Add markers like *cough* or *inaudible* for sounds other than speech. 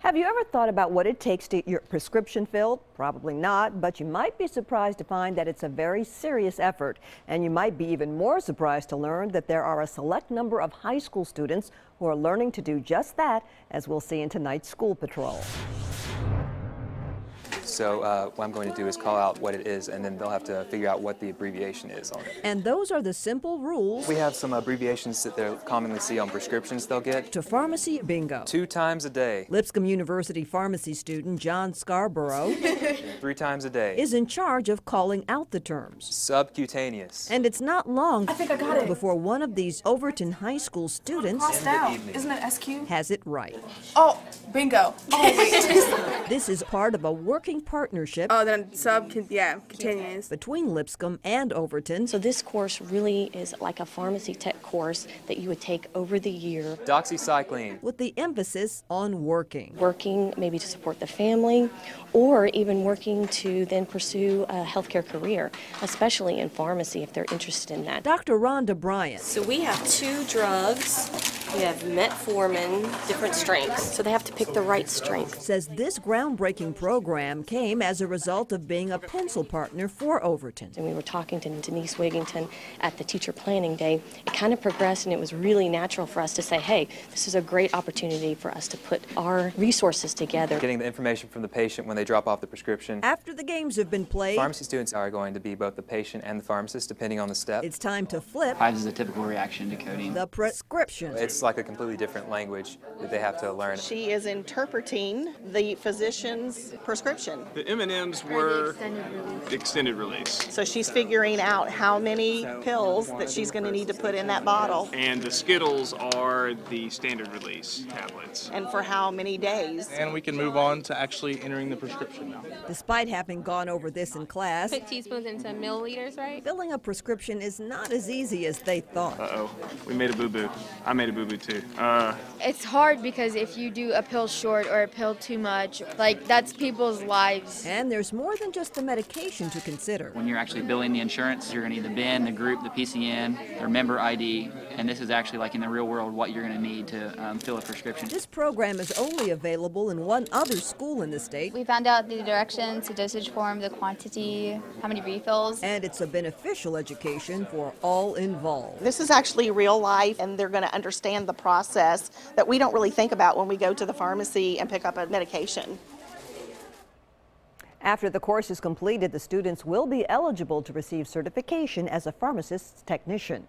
Have you ever thought about what it takes to get your prescription filled? Probably not, but you might be surprised to find that it's a very serious effort. And you might be even more surprised to learn that there are a select number of high school students who are learning to do just that, as we'll see in tonight's School Patrol. So uh, what I'm going to do is call out what it is, and then they'll have to figure out what the abbreviation is on it. And those are the simple rules We have some abbreviations that they'll commonly see on prescriptions they'll get. to pharmacy bingo. Two times a day, Lipscomb University pharmacy student John Scarborough *laughs* three times a day. is in charge of calling out the terms. Subcutaneous. And it's not long I think I got it. before one of these Overton High School students Crossed out. Isn't it SQ? has it right. Oh, bingo. Oh, wait. *laughs* This is part of a working partnership oh, then sub, con- yeah, continuous. between Lipscomb and Overton. So this course really is like a pharmacy tech course that you would take over the year, Doxycycline. with the emphasis on working. working maybe to support the family or even working to then pursue a healthcare career, especially in pharmacy if they're interested in that. Dr. Rhonda Bryant So we have two drugs. We have metformin, different strengths. So they have to pick the right strength. says this groundbreaking program came as a result of being a pencil partner for Overton. And we were talking to Denise Wigington at the teacher planning day. It kind of progressed, and it was really natural for us to say, hey, this is a great opportunity for us to put our resources together. Getting the information from the patient when they drop off the prescription. After the games have been played, Pharmacy students are going to be both the patient and the pharmacist, depending on the step. it's time to flip Hives is a typical reaction to codeine. the prescription. It's like a completely different language that they have to learn. She is interpreting the physician's prescription. The M&Ms were extended release. So she's figuring out how many pills that she's going to need to put in that bottle And the Skittles are the standard release tablets. and for how many days. and we can move on to actually entering the prescription now. Despite having gone over this in class, put teaspoons into milliliters, right? filling a prescription is not as easy as they thought. Uh-oh, we made a boo-boo. I made a boo-boo too. Uh, It's hard because if you do a pill short or a pill too much, like that's people's lives. And there's more than just the medication to consider. When you're actually billing the insurance, you're going to need the BIN, the group, the PCN, their member ID, and this is actually like in the real world what you're going to need to um, fill a prescription. This program is only available in one other school in the state, We found out the directions, the dosage form, the quantity, how many refills. and it's a beneficial education for all involved. This is actually real life, and they're going to understand the process that we don't really think about when we go to the pharmacy and pick up a medication. After the course is completed, the students will be eligible to receive certification as a pharmacist's technician.